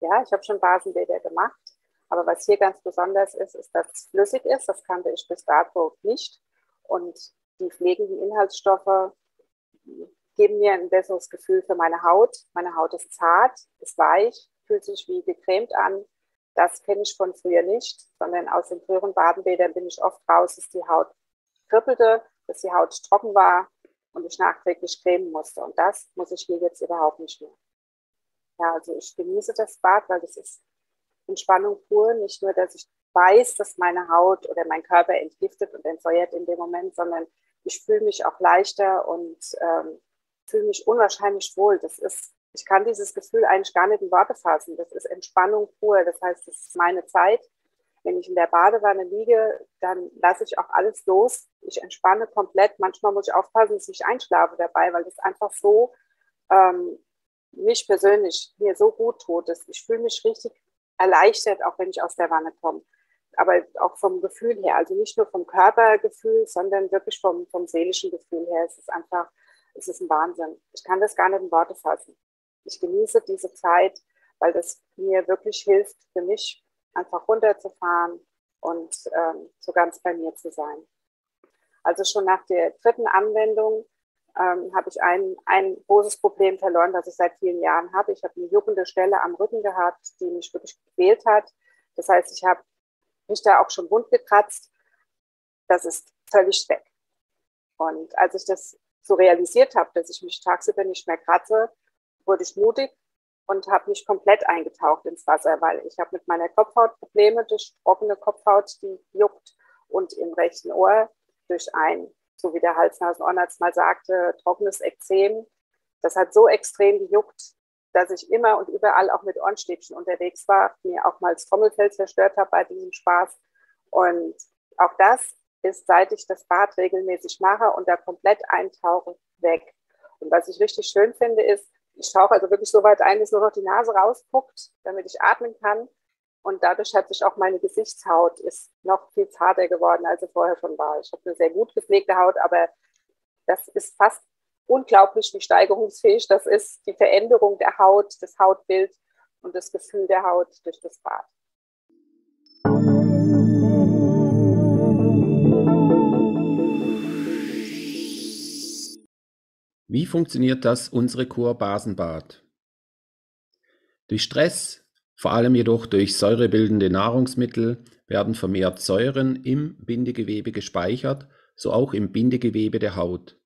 Ja, ich habe schon Basenbäder gemacht. Aber was hier ganz besonders ist, ist, dass es flüssig ist. Das kannte ich bis dato nicht. Und die pflegenden Inhaltsstoffe geben mir ein besseres Gefühl für meine Haut. Meine Haut ist zart, ist weich, fühlt sich wie gecremt an. Das kenne ich von früher nicht, sondern aus den früheren Badenbädern bin ich oft raus, dass die Haut kribbelte, dass die Haut trocken war und ich nachträglich cremen musste. Und das muss ich hier jetzt überhaupt nicht mehr. Ja, also ich genieße das Bad, weil das ist Entspannung pur. Nicht nur, dass ich weiß, dass meine Haut oder mein Körper entgiftet und entsäuert in dem Moment, sondern ich fühle mich auch leichter und ähm, fühle mich unwahrscheinlich wohl. Das ist, ich kann dieses Gefühl eigentlich gar nicht in Worte fassen. Das ist Entspannung pur. Das heißt, das ist meine Zeit. Wenn ich in der Badewanne liege, dann lasse ich auch alles los. Ich entspanne komplett. Manchmal muss ich aufpassen, dass ich einschlafe dabei, weil das einfach so ähm, mich persönlich mir so gut tut. Dass ich fühle mich richtig erleichtert, auch wenn ich aus der Wanne komme. Aber auch vom Gefühl her, also nicht nur vom Körpergefühl, sondern wirklich vom, vom seelischen Gefühl her. Es ist einfach, es ist ein Wahnsinn. Ich kann das gar nicht in Worte fassen. Ich genieße diese Zeit, weil das mir wirklich hilft, für mich einfach runterzufahren und ähm, so ganz bei mir zu sein. Also schon nach der dritten Anwendung ähm, habe ich ein, ein großes Problem verloren, das ich seit vielen Jahren habe. Ich habe eine juckende Stelle am Rücken gehabt, die mich wirklich gequält hat. Das heißt, ich habe mich da auch schon wund gekratzt. Das ist völlig weg. Und als ich das so realisiert habe, dass ich mich tagsüber nicht mehr kratze, wurde ich mutig und habe mich komplett eingetaucht ins Wasser, weil ich habe mit meiner Kopfhaut Probleme durch trockene Kopfhaut, die juckt und im rechten Ohr durch ein so wie der Hals-Nasen-Ohrenarzt mal sagte, trockenes Ekzem. Das hat so extrem gejuckt, dass ich immer und überall auch mit Ohrenstäbchen unterwegs war, mir auch mal das Trommelfell zerstört habe bei diesem Spaß. Und auch das ist, seit ich das Bad regelmäßig mache und da komplett eintauche, weg. Und was ich richtig schön finde, ist, ich tauche also wirklich so weit ein, dass nur noch die Nase rausguckt, damit ich atmen kann. Und dadurch hat sich auch meine Gesichtshaut ist noch viel zarter geworden, als sie vorher schon war. Ich habe eine sehr gut gepflegte Haut, aber das ist fast unglaublich, wie steigerungsfähig das ist, die Veränderung der Haut, das Hautbild und das Gefühl der Haut durch das Bad. Wie funktioniert das unsere Kur Basenbad? Durch Stress, vor allem jedoch durch säurebildende Nahrungsmittel werden vermehrt Säuren im Bindegewebe gespeichert, so auch im Bindegewebe der Haut.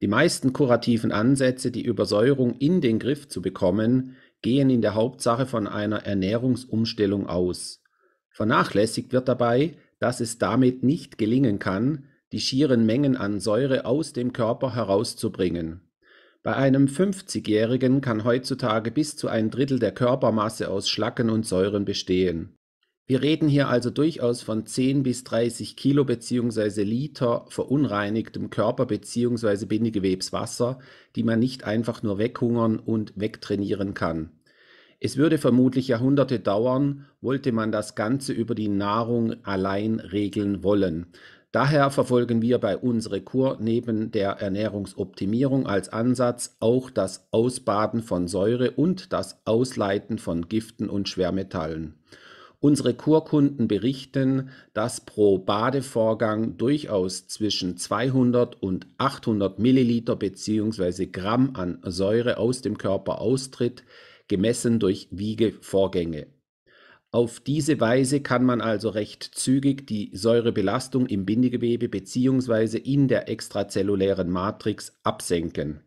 Die meisten kurativen Ansätze, die Übersäuerung in den Griff zu bekommen, gehen in der Hauptsache von einer Ernährungsumstellung aus. Vernachlässigt wird dabei, dass es damit nicht gelingen kann, die schieren Mengen an Säure aus dem Körper herauszubringen. Bei einem 50-Jährigen kann heutzutage bis zu ein Drittel der Körpermasse aus Schlacken und Säuren bestehen. Wir reden hier also durchaus von 10 bis 30 Kilo bzw. Liter verunreinigtem Körper bzw. Bindegewebswasser, die man nicht einfach nur weghungern und wegtrainieren kann. Es würde vermutlich Jahrhunderte dauern, wollte man das Ganze über die Nahrung allein regeln wollen. Daher verfolgen wir bei unserer Kur neben der Ernährungsoptimierung als Ansatz auch das Ausbaden von Säure und das Ausleiten von Giften und Schwermetallen. Unsere Kurkunden berichten, dass pro Badevorgang durchaus zwischen 200 und 800 Milliliter bzw. Gramm an Säure aus dem Körper austritt, gemessen durch Wiegevorgänge. Auf diese Weise kann man also recht zügig die Säurebelastung im Bindegewebe bzw. in der extrazellulären Matrix absenken.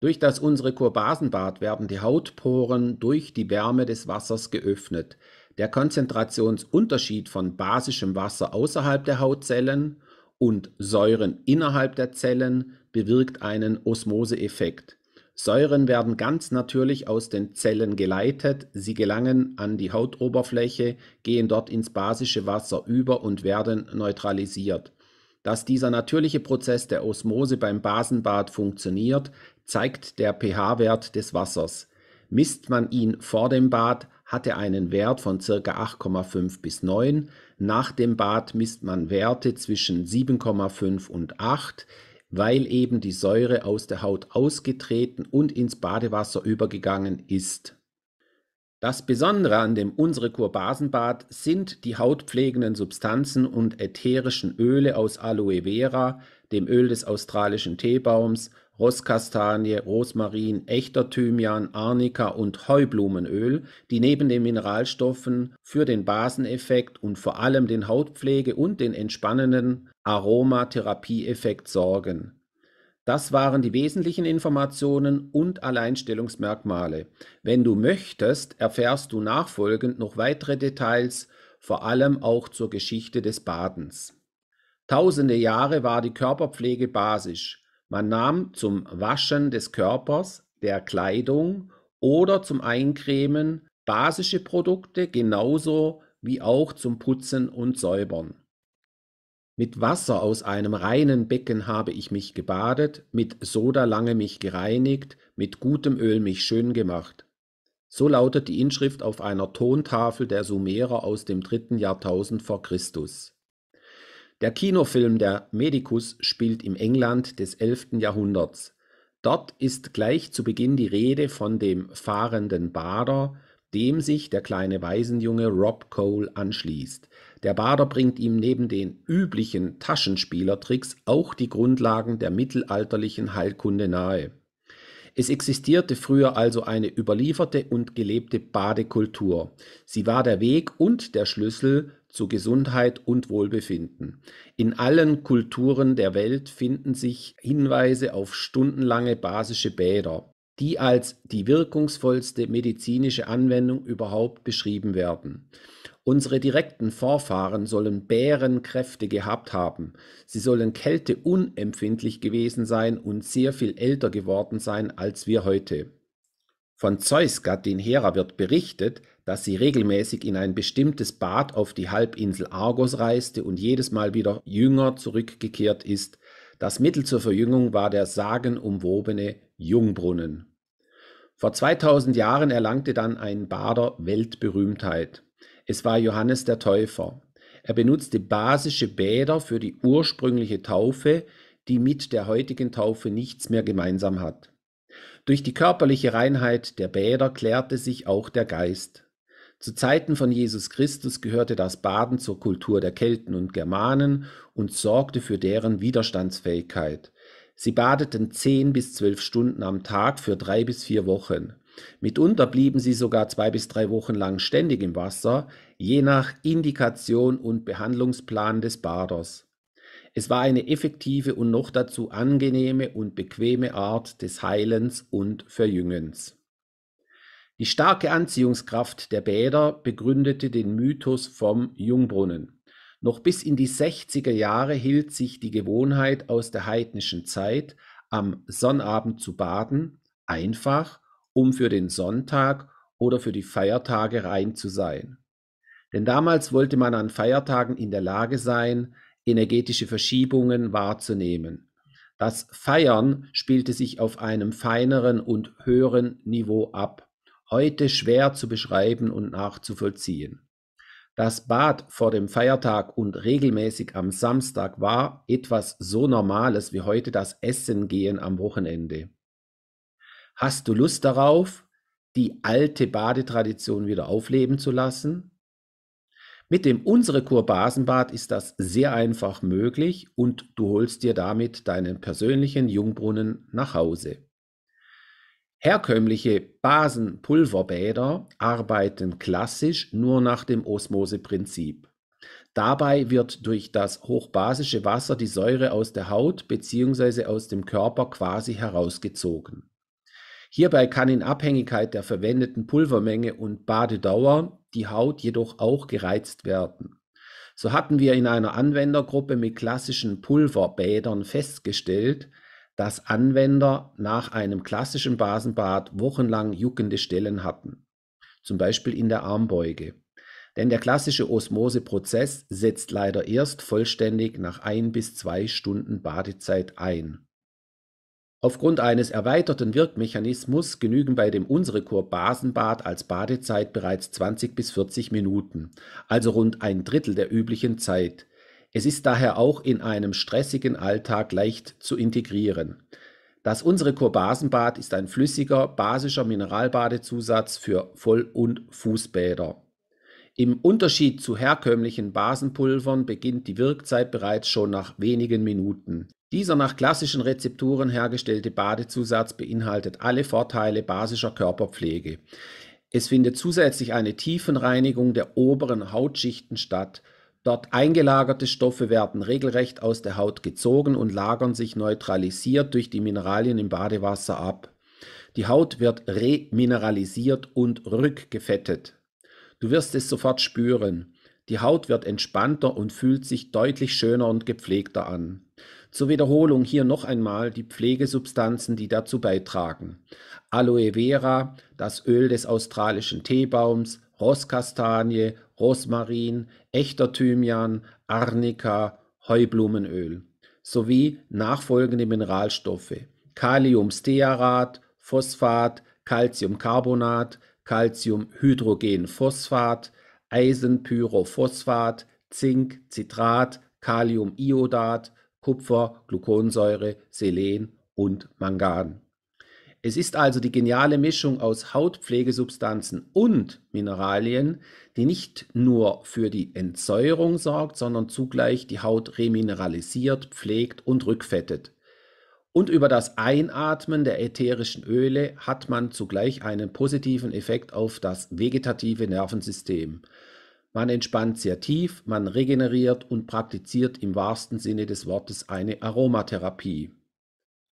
Durch das unsere Kurbasenbad werden die Hautporen durch die Wärme des Wassers geöffnet. Der Konzentrationsunterschied von basischem Wasser außerhalb der Hautzellen und Säuren innerhalb der Zellen bewirkt einen Osmoseeffekt. Säuren werden ganz natürlich aus den Zellen geleitet, sie gelangen an die Hautoberfläche, gehen dort ins basische Wasser über und werden neutralisiert. Dass dieser natürliche Prozess der Osmose beim Basenbad funktioniert, zeigt der pH-Wert des Wassers. Misst man ihn vor dem Bad, hat er einen Wert von ca. 8,5 bis 9. Nach dem Bad misst man Werte zwischen 7,5 und 8 weil eben die Säure aus der Haut ausgetreten und ins Badewasser übergegangen ist. Das Besondere an dem Unsere Kur Basenbad sind die hautpflegenden Substanzen und ätherischen Öle aus Aloe Vera, dem Öl des australischen Teebaums, Rosskastanie, Rosmarin, echter Thymian, Arnika und Heublumenöl, die neben den Mineralstoffen für den Baseneffekt und vor allem den Hautpflege- und den entspannenden Aromatherapieeffekt sorgen. Das waren die wesentlichen Informationen und Alleinstellungsmerkmale. Wenn du möchtest, erfährst du nachfolgend noch weitere Details, vor allem auch zur Geschichte des Badens. Tausende Jahre war die Körperpflege basisch. Man nahm zum Waschen des Körpers, der Kleidung oder zum Eincremen basische Produkte genauso wie auch zum Putzen und Säubern. Mit Wasser aus einem reinen Becken habe ich mich gebadet, mit Soda lange mich gereinigt, mit gutem Öl mich schön gemacht. So lautet die Inschrift auf einer Tontafel der Sumerer aus dem dritten Jahrtausend vor Christus. Der Kinofilm Der Medicus spielt im England des 11. Jahrhunderts. Dort ist gleich zu Beginn die Rede von dem fahrenden Bader, dem sich der kleine Waisenjunge Rob Cole anschließt. Der Bader bringt ihm neben den üblichen Taschenspielertricks auch die Grundlagen der mittelalterlichen Heilkunde nahe. Es existierte früher also eine überlieferte und gelebte Badekultur. Sie war der Weg und der Schlüssel zu Gesundheit und Wohlbefinden. In allen Kulturen der Welt finden sich Hinweise auf stundenlange basische Bäder die als die wirkungsvollste medizinische Anwendung überhaupt beschrieben werden. Unsere direkten Vorfahren sollen Bärenkräfte gehabt haben. Sie sollen kälteunempfindlich gewesen sein und sehr viel älter geworden sein als wir heute. Von Zeus Gattin Hera wird berichtet, dass sie regelmäßig in ein bestimmtes Bad auf die Halbinsel Argos reiste und jedes Mal wieder jünger zurückgekehrt ist. Das Mittel zur Verjüngung war der sagenumwobene Jungbrunnen. Vor 2000 Jahren erlangte dann ein Bader Weltberühmtheit. Es war Johannes der Täufer. Er benutzte basische Bäder für die ursprüngliche Taufe, die mit der heutigen Taufe nichts mehr gemeinsam hat. Durch die körperliche Reinheit der Bäder klärte sich auch der Geist. Zu Zeiten von Jesus Christus gehörte das Baden zur Kultur der Kelten und Germanen und sorgte für deren Widerstandsfähigkeit. Sie badeten zehn bis zwölf Stunden am Tag für drei bis vier Wochen. Mitunter blieben sie sogar zwei bis drei Wochen lang ständig im Wasser, je nach Indikation und Behandlungsplan des Baders. Es war eine effektive und noch dazu angenehme und bequeme Art des Heilens und Verjüngens. Die starke Anziehungskraft der Bäder begründete den Mythos vom Jungbrunnen. Noch bis in die 60er Jahre hielt sich die Gewohnheit aus der heidnischen Zeit, am Sonnabend zu baden, einfach, um für den Sonntag oder für die Feiertage rein zu sein. Denn damals wollte man an Feiertagen in der Lage sein, energetische Verschiebungen wahrzunehmen. Das Feiern spielte sich auf einem feineren und höheren Niveau ab, heute schwer zu beschreiben und nachzuvollziehen. Das Bad vor dem Feiertag und regelmäßig am Samstag war etwas so Normales wie heute das Essen gehen am Wochenende. Hast du Lust darauf, die alte Badetradition wieder aufleben zu lassen? Mit dem Unsere Kur Basenbad ist das sehr einfach möglich und du holst dir damit deinen persönlichen Jungbrunnen nach Hause. Herkömmliche Basenpulverbäder arbeiten klassisch nur nach dem Osmoseprinzip. Dabei wird durch das hochbasische Wasser die Säure aus der Haut bzw. aus dem Körper quasi herausgezogen. Hierbei kann in Abhängigkeit der verwendeten Pulvermenge und Badedauer die Haut jedoch auch gereizt werden. So hatten wir in einer Anwendergruppe mit klassischen Pulverbädern festgestellt, dass Anwender nach einem klassischen Basenbad wochenlang juckende Stellen hatten, zum Beispiel in der Armbeuge. Denn der klassische Osmoseprozess setzt leider erst vollständig nach ein bis zwei Stunden Badezeit ein. Aufgrund eines erweiterten Wirkmechanismus genügen bei dem Unsere-Kur Basenbad als Badezeit bereits 20 bis 40 Minuten, also rund ein Drittel der üblichen Zeit, es ist daher auch in einem stressigen Alltag leicht zu integrieren. Das unsere Kurbasenbad ist ein flüssiger, basischer Mineralbadezusatz für Voll- und Fußbäder. Im Unterschied zu herkömmlichen Basenpulvern beginnt die Wirkzeit bereits schon nach wenigen Minuten. Dieser nach klassischen Rezepturen hergestellte Badezusatz beinhaltet alle Vorteile basischer Körperpflege. Es findet zusätzlich eine Tiefenreinigung der oberen Hautschichten statt. Dort eingelagerte Stoffe werden regelrecht aus der Haut gezogen und lagern sich neutralisiert durch die Mineralien im Badewasser ab. Die Haut wird remineralisiert und rückgefettet. Du wirst es sofort spüren. Die Haut wird entspannter und fühlt sich deutlich schöner und gepflegter an. Zur Wiederholung hier noch einmal die Pflegesubstanzen, die dazu beitragen. Aloe Vera, das Öl des australischen Teebaums, Rosskastanie, Rosmarin, echter Thymian, Arnika, Heublumenöl sowie nachfolgende Mineralstoffe: Kaliumstearat, Phosphat, Calciumcarbonat, Calciumhydrogenphosphat, Eisenpyrophosphat, Zink, Citrat, Kaliumiodat, Kupfer, Gluconsäure, Selen und Mangan. Es ist also die geniale Mischung aus Hautpflegesubstanzen und Mineralien, die nicht nur für die Entsäuerung sorgt, sondern zugleich die Haut remineralisiert, pflegt und rückfettet. Und über das Einatmen der ätherischen Öle hat man zugleich einen positiven Effekt auf das vegetative Nervensystem. Man entspannt sehr tief, man regeneriert und praktiziert im wahrsten Sinne des Wortes eine Aromatherapie.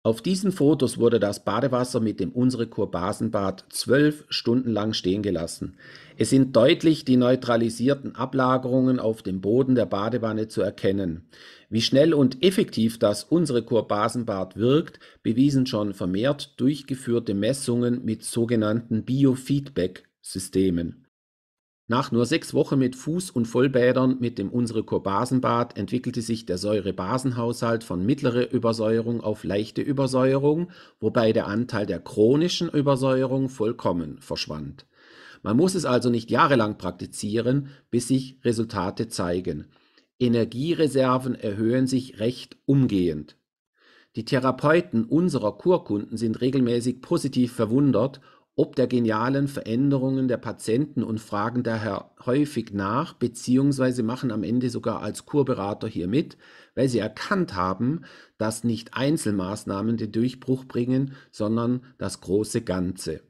Auf diesen Fotos wurde das Badewasser mit dem Unsere Kur Basenbad zwölf Stunden lang stehen gelassen. Es sind deutlich die neutralisierten Ablagerungen auf dem Boden der Badewanne zu erkennen. Wie schnell und effektiv das Unsere Kur Basenbad wirkt, bewiesen schon vermehrt durchgeführte Messungen mit sogenannten Biofeedback-Systemen. Nach nur sechs Wochen mit Fuß- und Vollbädern mit dem Unsere Basenbad entwickelte sich der Säurebasenhaushalt von mittlerer Übersäuerung auf leichte Übersäuerung, wobei der Anteil der chronischen Übersäuerung vollkommen verschwand. Man muss es also nicht jahrelang praktizieren, bis sich Resultate zeigen. Energiereserven erhöhen sich recht umgehend. Die Therapeuten unserer Kurkunden sind regelmäßig positiv verwundert ob der genialen Veränderungen der Patienten und fragen daher häufig nach, beziehungsweise machen am Ende sogar als Kurberater hier mit, weil sie erkannt haben, dass nicht Einzelmaßnahmen den Durchbruch bringen, sondern das große Ganze.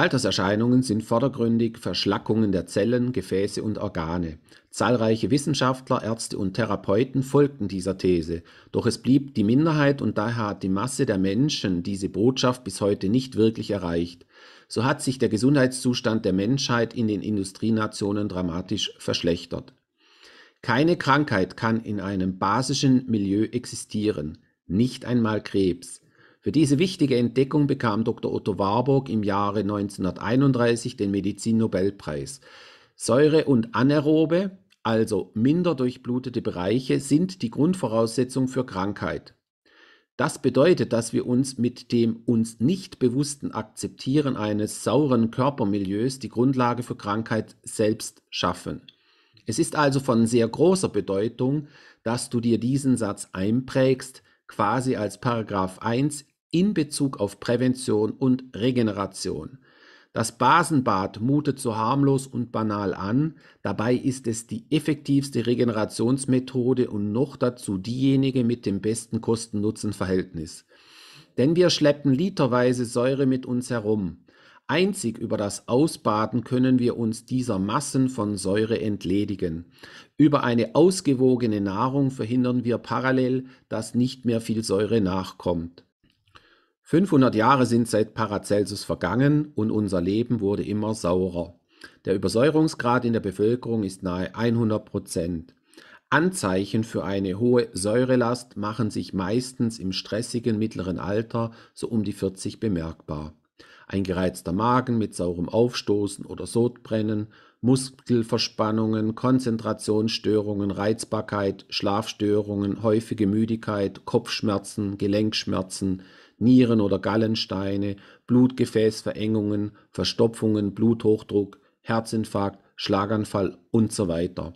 Alterserscheinungen sind vordergründig Verschlackungen der Zellen, Gefäße und Organe. Zahlreiche Wissenschaftler, Ärzte und Therapeuten folgten dieser These, doch es blieb die Minderheit und daher hat die Masse der Menschen diese Botschaft bis heute nicht wirklich erreicht. So hat sich der Gesundheitszustand der Menschheit in den Industrienationen dramatisch verschlechtert. Keine Krankheit kann in einem basischen Milieu existieren, nicht einmal Krebs. Für diese wichtige Entdeckung bekam Dr. Otto Warburg im Jahre 1931 den Medizinnobelpreis. Säure und anaerobe, also minder durchblutete Bereiche, sind die Grundvoraussetzung für Krankheit. Das bedeutet, dass wir uns mit dem uns nicht bewussten Akzeptieren eines sauren Körpermilieus die Grundlage für Krankheit selbst schaffen. Es ist also von sehr großer Bedeutung, dass du dir diesen Satz einprägst, quasi als Paragraph 1 in Bezug auf Prävention und Regeneration. Das Basenbad mutet so harmlos und banal an, dabei ist es die effektivste Regenerationsmethode und noch dazu diejenige mit dem besten Kosten-Nutzen-Verhältnis. Denn wir schleppen literweise Säure mit uns herum. Einzig über das Ausbaden können wir uns dieser Massen von Säure entledigen. Über eine ausgewogene Nahrung verhindern wir parallel, dass nicht mehr viel Säure nachkommt. 500 Jahre sind seit Paracelsus vergangen und unser Leben wurde immer saurer. Der Übersäuerungsgrad in der Bevölkerung ist nahe 100 Prozent. Anzeichen für eine hohe Säurelast machen sich meistens im stressigen mittleren Alter so um die 40 bemerkbar. Ein gereizter Magen mit saurem Aufstoßen oder Sodbrennen, Muskelverspannungen, Konzentrationsstörungen, Reizbarkeit, Schlafstörungen, häufige Müdigkeit, Kopfschmerzen, Gelenkschmerzen, Nieren- oder Gallensteine, Blutgefäßverengungen, Verstopfungen, Bluthochdruck, Herzinfarkt, Schlaganfall und so weiter.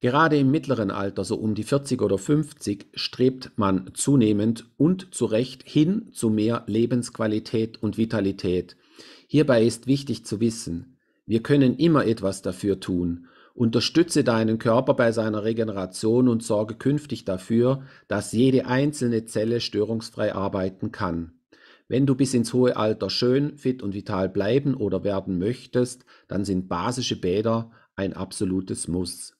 Gerade im mittleren Alter, so um die 40 oder 50, strebt man zunehmend und zu Recht hin zu mehr Lebensqualität und Vitalität. Hierbei ist wichtig zu wissen, wir können immer etwas dafür tun. Unterstütze deinen Körper bei seiner Regeneration und sorge künftig dafür, dass jede einzelne Zelle störungsfrei arbeiten kann. Wenn du bis ins hohe Alter schön, fit und vital bleiben oder werden möchtest, dann sind basische Bäder ein absolutes Muss.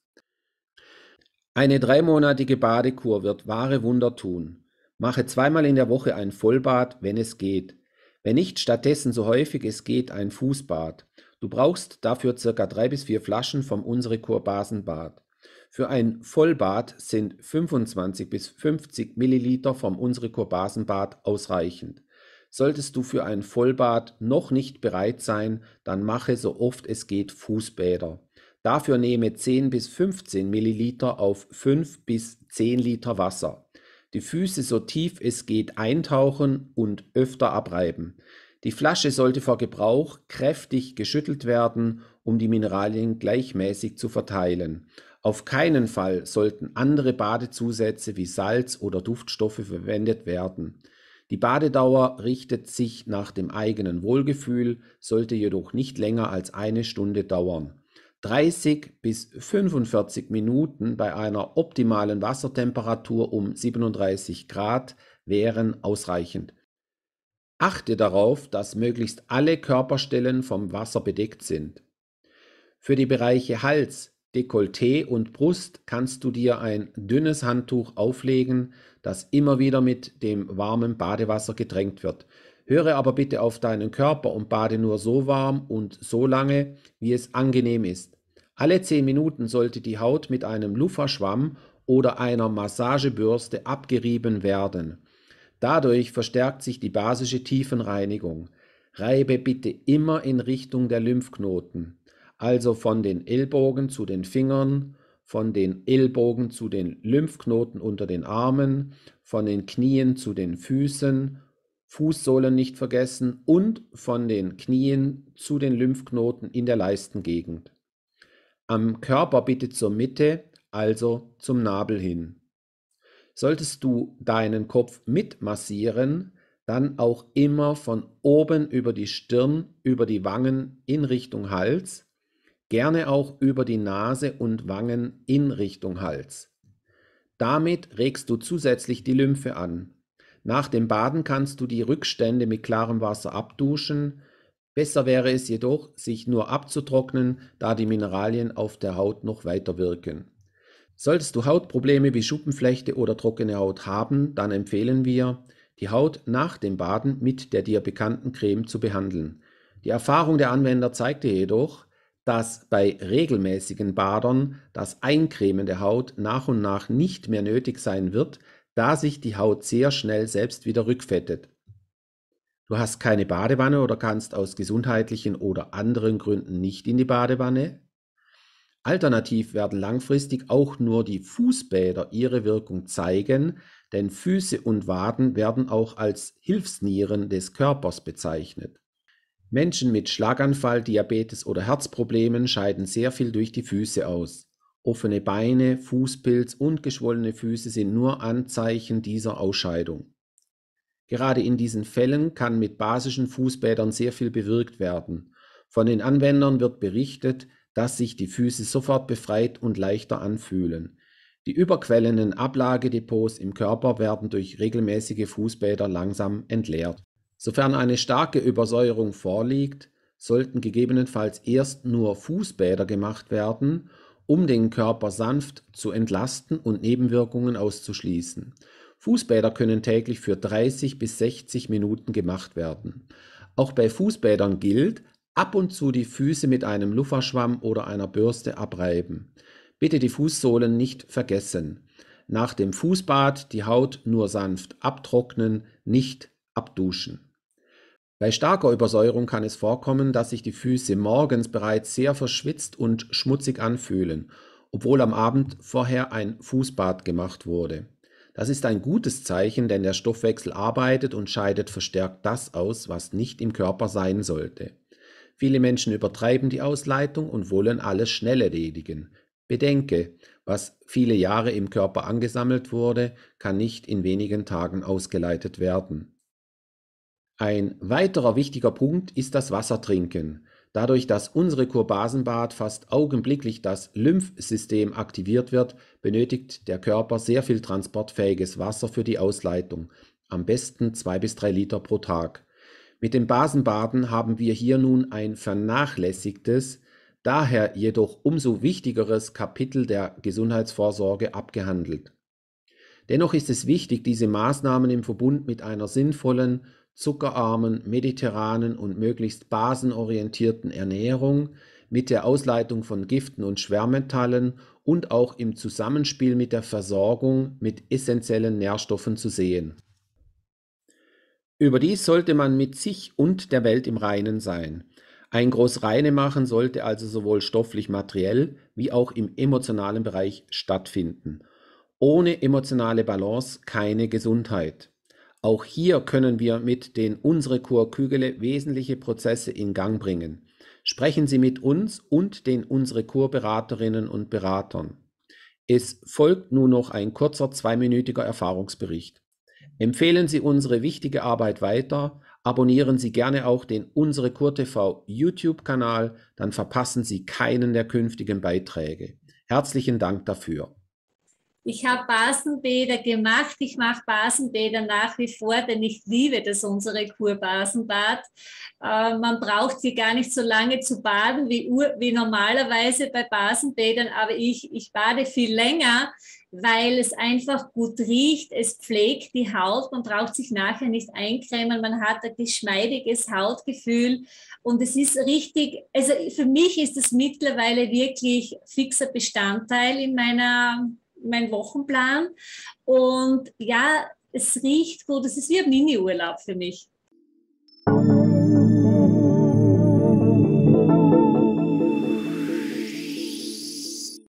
Eine dreimonatige Badekur wird wahre Wunder tun. Mache zweimal in der Woche ein Vollbad, wenn es geht. Wenn nicht, stattdessen so häufig es geht ein Fußbad. Du brauchst dafür circa drei bis vier Flaschen vom Unsere Kur Basenbad. Für ein Vollbad sind 25 bis 50 Milliliter vom Unsere Kur Basenbad ausreichend. Solltest du für ein Vollbad noch nicht bereit sein, dann mache so oft es geht Fußbäder. Dafür nehme 10 bis 15 Milliliter auf 5 bis 10 Liter Wasser. Die Füße so tief es geht eintauchen und öfter abreiben. Die Flasche sollte vor Gebrauch kräftig geschüttelt werden, um die Mineralien gleichmäßig zu verteilen. Auf keinen Fall sollten andere Badezusätze wie Salz oder Duftstoffe verwendet werden. Die Badedauer richtet sich nach dem eigenen Wohlgefühl, sollte jedoch nicht länger als eine Stunde dauern. 30 bis 45 Minuten bei einer optimalen Wassertemperatur um 37 Grad wären ausreichend. Achte darauf, dass möglichst alle Körperstellen vom Wasser bedeckt sind. Für die Bereiche Hals, Dekolleté und Brust kannst du dir ein dünnes Handtuch auflegen, das immer wieder mit dem warmen Badewasser getränkt wird. Höre aber bitte auf deinen Körper und bade nur so warm und so lange, wie es angenehm ist. Alle 10 Minuten sollte die Haut mit einem Lufferschwamm oder einer Massagebürste abgerieben werden. Dadurch verstärkt sich die basische Tiefenreinigung. Reibe bitte immer in Richtung der Lymphknoten, also von den Ellbogen zu den Fingern, von den Ellbogen zu den Lymphknoten unter den Armen, von den Knien zu den Füßen Fußsohlen nicht vergessen und von den Knien zu den Lymphknoten in der Leistengegend. Am Körper bitte zur Mitte, also zum Nabel hin. Solltest du deinen Kopf mitmassieren, dann auch immer von oben über die Stirn, über die Wangen in Richtung Hals, gerne auch über die Nase und Wangen in Richtung Hals. Damit regst du zusätzlich die Lymphe an. Nach dem Baden kannst du die Rückstände mit klarem Wasser abduschen. Besser wäre es jedoch, sich nur abzutrocknen, da die Mineralien auf der Haut noch weiter wirken. Solltest du Hautprobleme wie Schuppenflechte oder trockene Haut haben, dann empfehlen wir, die Haut nach dem Baden mit der dir bekannten Creme zu behandeln. Die Erfahrung der Anwender zeigte jedoch, dass bei regelmäßigen Badern das Eincremen der Haut nach und nach nicht mehr nötig sein wird, da sich die Haut sehr schnell selbst wieder rückfettet. Du hast keine Badewanne oder kannst aus gesundheitlichen oder anderen Gründen nicht in die Badewanne. Alternativ werden langfristig auch nur die Fußbäder ihre Wirkung zeigen, denn Füße und Waden werden auch als Hilfsnieren des Körpers bezeichnet. Menschen mit Schlaganfall, Diabetes oder Herzproblemen scheiden sehr viel durch die Füße aus. Offene Beine, Fußpilz und geschwollene Füße sind nur Anzeichen dieser Ausscheidung. Gerade in diesen Fällen kann mit basischen Fußbädern sehr viel bewirkt werden. Von den Anwendern wird berichtet, dass sich die Füße sofort befreit und leichter anfühlen. Die überquellenden Ablagedepots im Körper werden durch regelmäßige Fußbäder langsam entleert. Sofern eine starke Übersäuerung vorliegt, sollten gegebenenfalls erst nur Fußbäder gemacht werden um den Körper sanft zu entlasten und Nebenwirkungen auszuschließen. Fußbäder können täglich für 30 bis 60 Minuten gemacht werden. Auch bei Fußbädern gilt, ab und zu die Füße mit einem Lufferschwamm oder einer Bürste abreiben. Bitte die Fußsohlen nicht vergessen. Nach dem Fußbad die Haut nur sanft abtrocknen, nicht abduschen. Bei starker Übersäuerung kann es vorkommen, dass sich die Füße morgens bereits sehr verschwitzt und schmutzig anfühlen, obwohl am Abend vorher ein Fußbad gemacht wurde. Das ist ein gutes Zeichen, denn der Stoffwechsel arbeitet und scheidet verstärkt das aus, was nicht im Körper sein sollte. Viele Menschen übertreiben die Ausleitung und wollen alles schnell erledigen. Bedenke, was viele Jahre im Körper angesammelt wurde, kann nicht in wenigen Tagen ausgeleitet werden. Ein weiterer wichtiger Punkt ist das Wassertrinken. Dadurch, dass unsere Kurbasenbad fast augenblicklich das Lymphsystem aktiviert wird, benötigt der Körper sehr viel transportfähiges Wasser für die Ausleitung, am besten zwei bis drei Liter pro Tag. Mit dem Basenbaden haben wir hier nun ein vernachlässigtes, daher jedoch umso wichtigeres Kapitel der Gesundheitsvorsorge abgehandelt. Dennoch ist es wichtig, diese Maßnahmen im Verbund mit einer sinnvollen, zuckerarmen, mediterranen und möglichst basenorientierten Ernährung, mit der Ausleitung von Giften und Schwermetallen und auch im Zusammenspiel mit der Versorgung mit essentiellen Nährstoffen zu sehen. Überdies sollte man mit sich und der Welt im Reinen sein. Ein Großreine machen sollte also sowohl stofflich materiell wie auch im emotionalen Bereich stattfinden. Ohne emotionale Balance keine Gesundheit. Auch hier können wir mit den Unsere Kur Kügele wesentliche Prozesse in Gang bringen. Sprechen Sie mit uns und den Unsere Kur Beraterinnen und Beratern. Es folgt nun noch ein kurzer zweiminütiger Erfahrungsbericht. Empfehlen Sie unsere wichtige Arbeit weiter, abonnieren Sie gerne auch den Unsere Kur TV YouTube-Kanal, dann verpassen Sie keinen der künftigen Beiträge. Herzlichen Dank dafür. Ich habe Basenbäder gemacht. Ich mache Basenbäder nach wie vor, denn ich liebe das unsere Kurbasenbad. Äh, man braucht sie gar nicht so lange zu baden wie, wie normalerweise bei Basenbädern, aber ich, ich bade viel länger, weil es einfach gut riecht. Es pflegt die Haut. Man braucht sich nachher nicht eincremen. Man hat ein geschmeidiges Hautgefühl. Und es ist richtig, also für mich ist es mittlerweile wirklich fixer Bestandteil in meiner mein Wochenplan. Und ja, es riecht gut. Es ist wie ein Mini-Urlaub für mich.